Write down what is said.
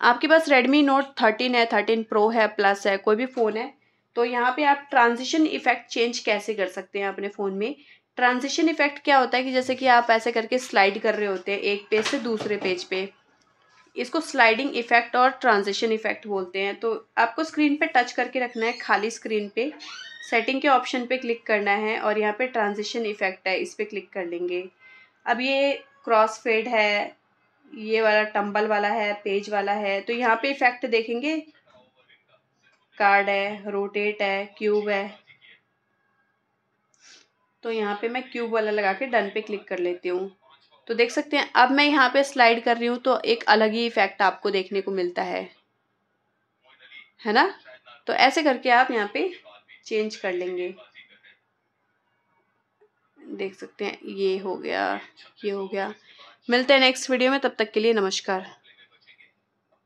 आपके पास Redmi Note thirteen है थर्टीन प्रो है प्लस है, कोई भी फ़ोन है तो यहाँ पे आप ट्रांजिशन इफ़ेक्ट चेंज कैसे कर सकते हैं अपने फ़ोन में? ट्रांजिशन इफ़ेक्ट क्या होता है कि जैसे कि आप ऐसे करके स्लाइड कर रहे होते हैं एक पेज से दूसरे पेज पे। इसको स्लाइडिंग इफ़ेक्ट और ट्रांजिशन इफ़ेक्ट बोलते हैं। तो आपको स्क्रीन पे टच करके रखना है, खाली स्क्रीन पे। सेटिंग के ऑप्शन पे क्लिक करना है और यहाँ पे ट्रांजिशन इफ़ेक्ट है, इस पर क्लिक कर लेंगे। अब ये क्रॉस फेड है ये वाला टम्बल वाला है, पेज वाला है तो यहाँ पे इफ़ेक्ट देखेंगे। कार्ड है रोटेट है क्यूब है। तो यहाँ पे मैं क्यूब वाला लगा के डन पे क्लिक कर लेती हूँ। तो देख सकते हैं, अब मैं यहाँ पे स्लाइड कर रही हूँ तो एक अलग ही इफ़ेक्ट आपको देखने को मिलता है। है ना? तो ऐसे करके आप यहाँ पे चेंज कर लेंगे। देख सकते हैं, ये हो गया, ये हो गया। मिलते हैं नेक्स्ट वीडियो में तब तक के लिए नमस्कार।